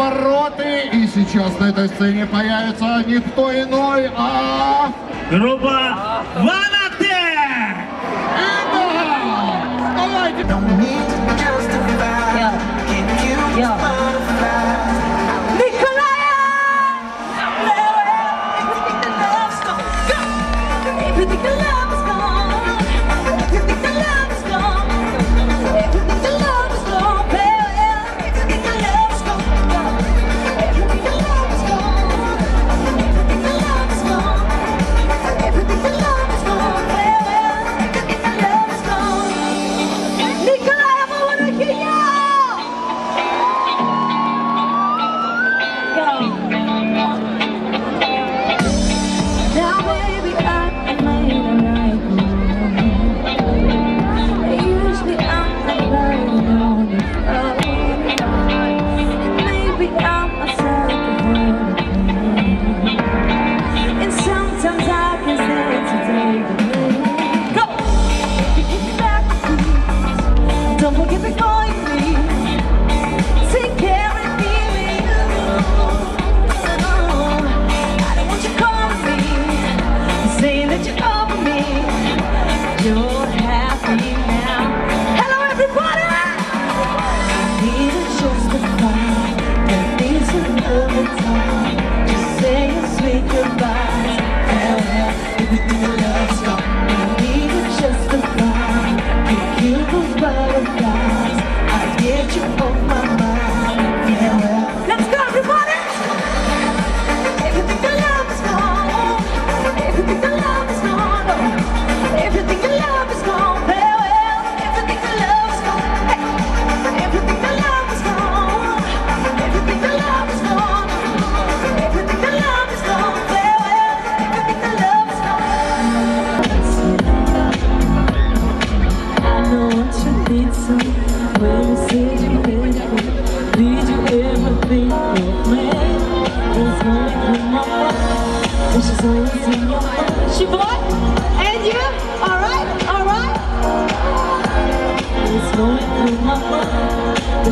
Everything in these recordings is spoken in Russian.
обороты. И сейчас на этой сцене появится никто иной, а... Группа Ванатек! И да! Давайте! Yo. Yo.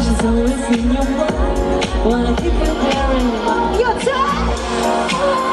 She's always in your mind Wanna keep you there and Your time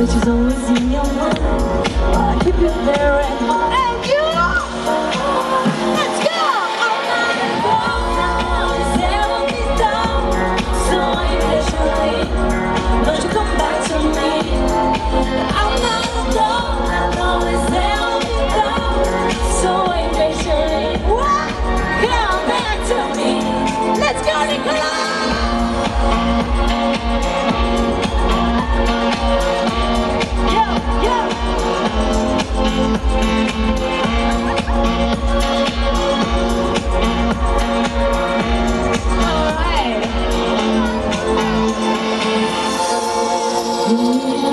Eu te e Música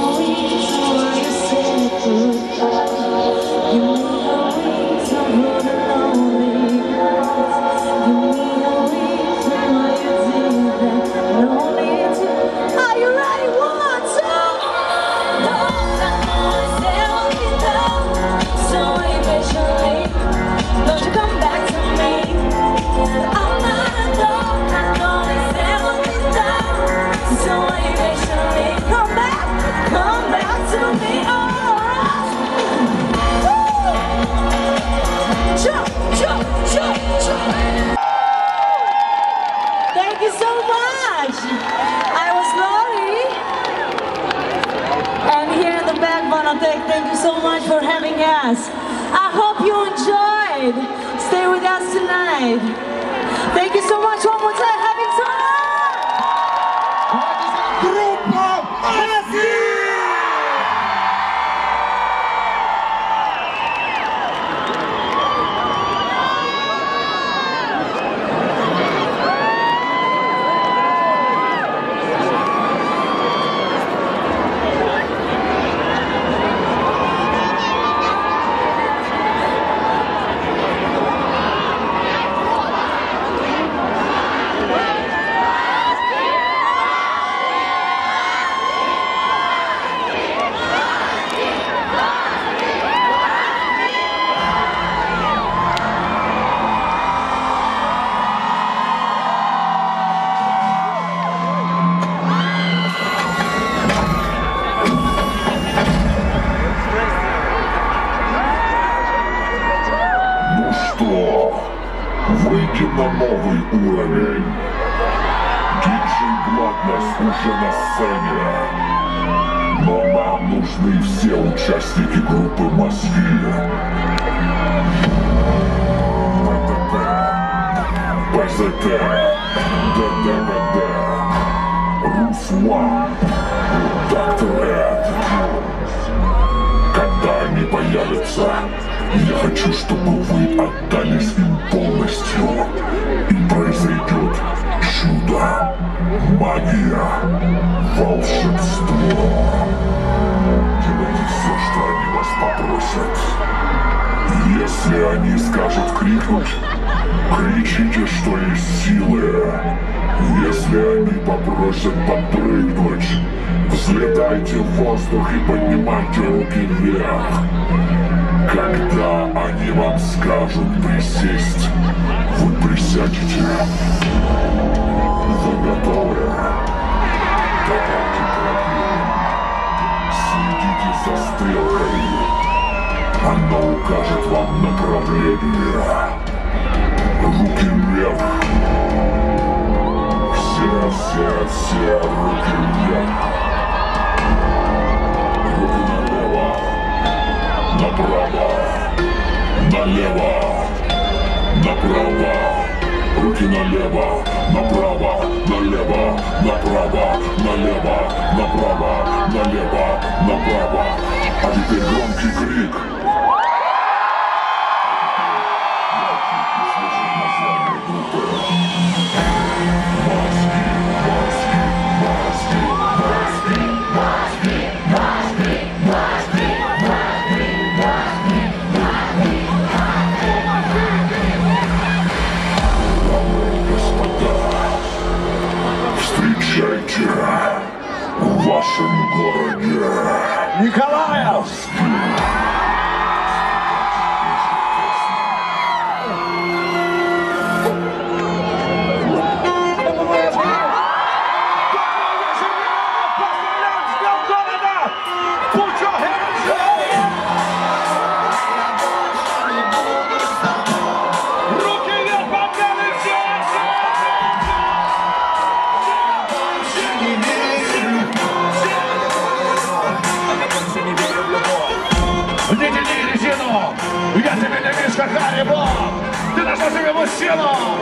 having. I hope you enjoyed. Stay with us tonight. Thank you so much one more time. ПЗТ, ДДВД, Руслан, Доктор Эд. Когда они появятся, я хочу, чтобы вы отдались им полностью. И произойдет чудо, магия, волшебство. Делайте все, что они вас попросят. Если они скажут крикнуть, кричите, что есть силы. Если они попросят подпрыгнуть, взлетайте в воздух и поднимайте руки вверх. Когда они вам скажут присесть, вы присядете. Вы готовы? Давайте проверим. За стрелкой. Она укажет вам направление. Все, все, руки вверх. Руки налево. Направо. Налево. Направо. Руки налево, направо, налево, направо, налево, направо, налево, направо. А теперь громкий крик. Встречайте Sheila.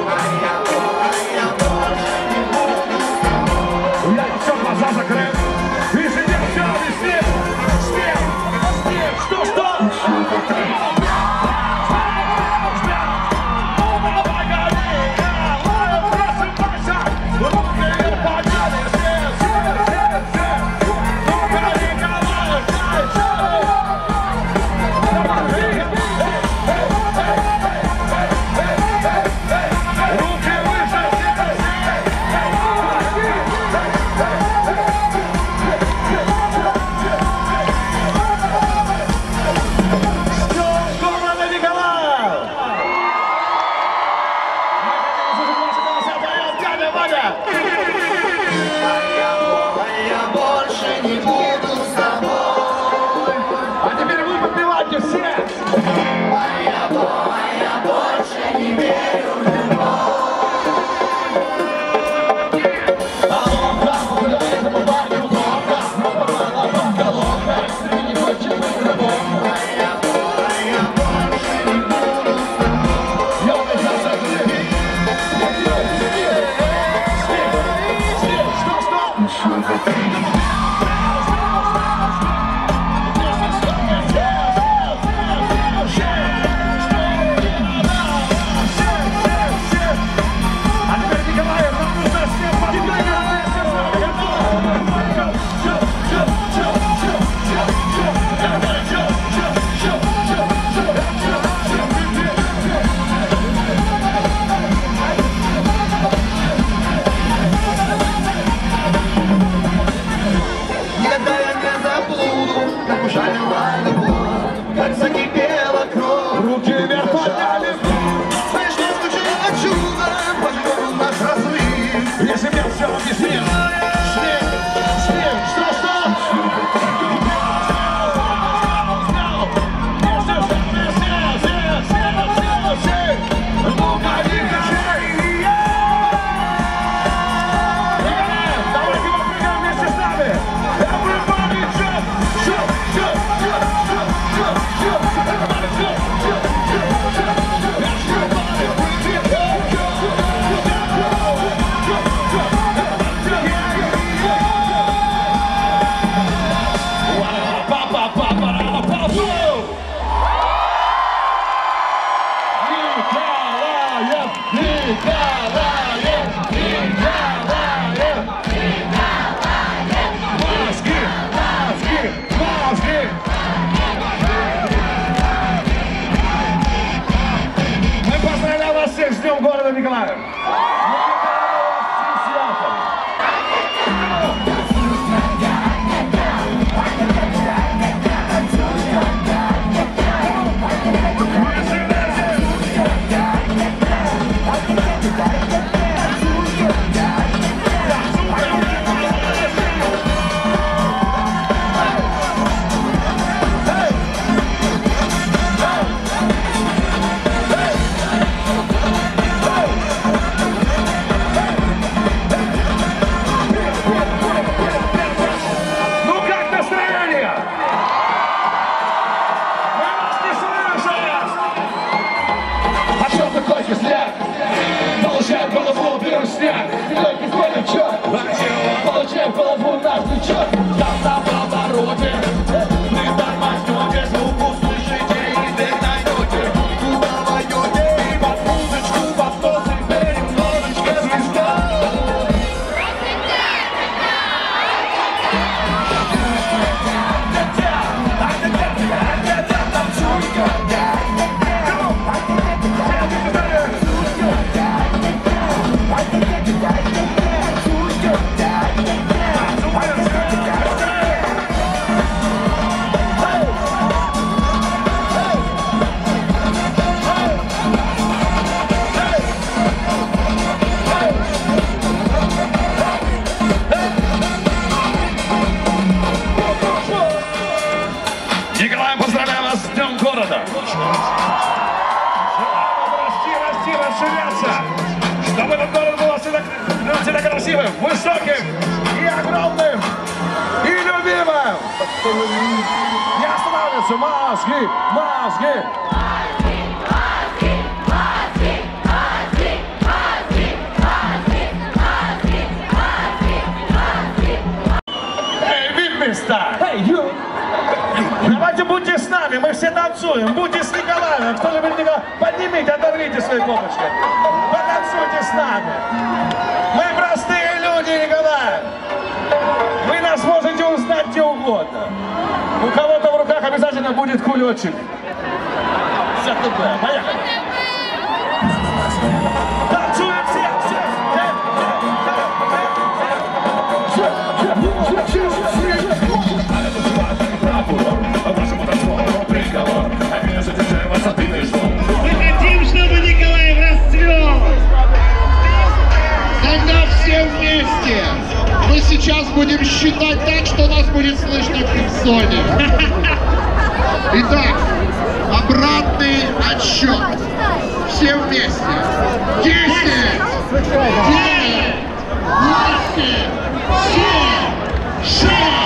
Чтобы этот город был всегда, красивым, высоким и огромным, и любимым. Не останавливаться, мозги, мозги. Эй, Вильмиста! Будьте с нами, мы все танцуем. Будьте с Николаем. Кто любит Николая, поднимите, отоврите свои кнопочки. Потанцуйте с нами. Мы простые люди, Николай. Вы нас можете узнать где угодно. У кого-то в руках обязательно будет кулечек. Все. Поехали. сейчас будем считать так, что нас будет слышно в Херсоне. Итак, обратный отсчет. Все вместе. Десять, девять, восемь, семь, шесть.